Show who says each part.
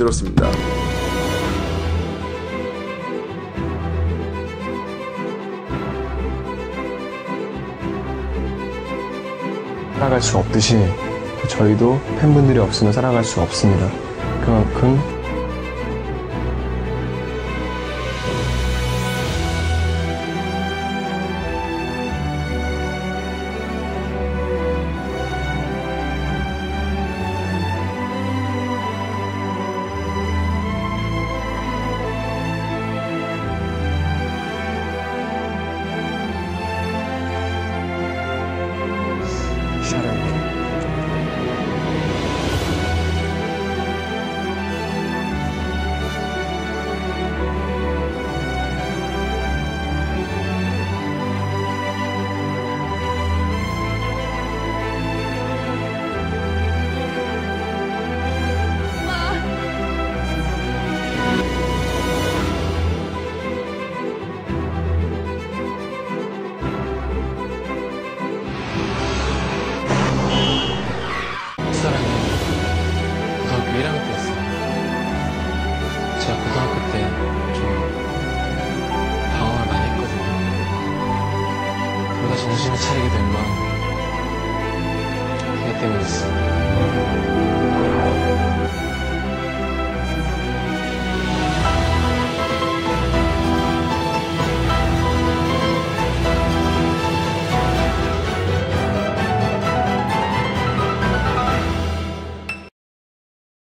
Speaker 1: 만들었습니다.
Speaker 2: 살아갈 수 없듯이 저희도 팬분들이 없으면 살아갈 수 없습니다. 그만큼
Speaker 3: Shutter. 1학년 때였어요. 제가 고등학교 때 좀 방황을 많이 했거든요. 그러다 정신을 차리게 된건걔 때문이었어요.